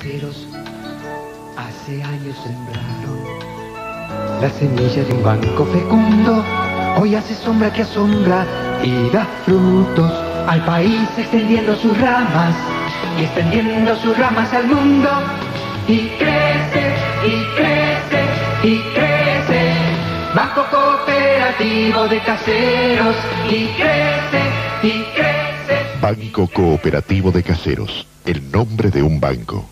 caseros hace años sembraron la semilla de un banco fecundo. Hoy hace sombra que asombra y da frutos al país extendiendo sus ramas y extendiendo sus ramas al mundo. Y crece, y crece, y crece. Banco Cooperativo de Caseros y crece, y crece. Banco Cooperativo de Caseros, el nombre de un banco.